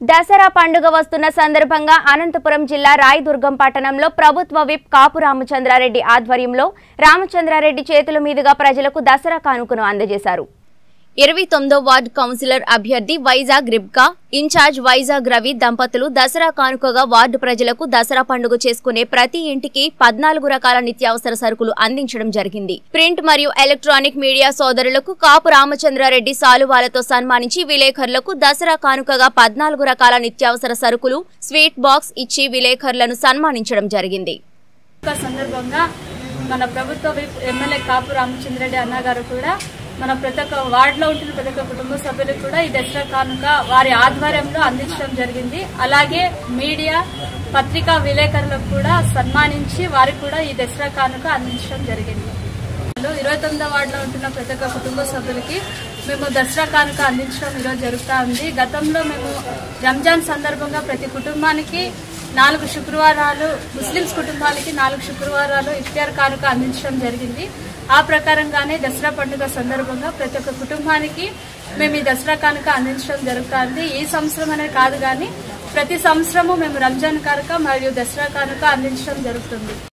దసరా పండుగ వస్తున్న సందర్భంగా అనంతపురం జిల్లా రాయదుర్గం పట్టణంలో ప్రభుత్వ విప్ కాపు రామచంద్రారెడ్డి ఆధ్వర్యంలో రామచంద్రారెడ్డి చేతుల మీదుగా ప్రజలకు దసరా కానుకను అందజేశారు. ఇరవై తొమ్మిదో వార్డు కౌన్సిలర్ అభ్యర్థి వైజాగ్ రిబ్కా ఇన్ఛార్జ్ వైజాగ్ రవి దంపతులు దసరా కానుకగా వార్డు ప్రజలకు దసరా పండుగ చేసుకునే ప్రతి ఇంటికి పద్నాలుగు రకాల నిత్యావసర సరుకులు అందించడం జరిగింది. ప్రింట్ మరియు ఎలక్ట్రానిక్ మీడియా సోదరులకు కాపు రామచంద్రారెడ్డి సాలువాలతో సన్మానించి విలేకరులకు దసరా కానుకగా పద్నాలుగు రకాల నిత్యావసర సరుకులు స్వీట్ బాక్స్ ఇచ్చి విలేకరులను సన్మానించడం జరిగింది. సందర్భంగా మన ప్రభుత్వ ఎమ్మెల్యే కాపు రామచంద్రరెడ్డి అన్నగారు కూడా మన ప్రతి ఒక్క వార్డులో ఉంటున్న ప్రతి ఒక్క కుటుంబ సభ్యులకు కూడా ఈ దసరా కానుక వారి ఆధ్వర్యంలో అందించడం జరిగింది. అలాగే మీడియా పత్రికా విలేకరులకు కూడా సన్మానించి వారికి కూడా ఈ దసరా కానుక అందించడం జరిగింది. ఇరవై తొమ్మిదో వార్డులో ఉంటున్న ప్రతి ఒక్క కుటుంబ సభ్యులకి మేము దసరా కానుక అందించడం ఈరోజు జరుగుతూ ఉంది. గతంలో మేము రంజాన్ సందర్భంగా ప్రతి కుటుంబానికి నాలుగు శుక్రవారాలు ముస్లిమ్స్ కుటుంబాలకి నాలుగు శుక్రవారాలు ఇఫ్తార్ కానుక అందించడం జరిగింది. ఆ ప్రకారంగానే దసరా పండుగ సందర్భంగా ప్రతి ఒక్క కుటుంబానికి మేము ఈ దసరా కానుక అందించడం జరుగుతుంది. ఈ సంవత్సరం అనేది కాదు కానీ ప్రతి సంవత్సరము మేము రంజాన్ కానుక మరియు దసరా కానుక అందించడం జరుగుతుంది.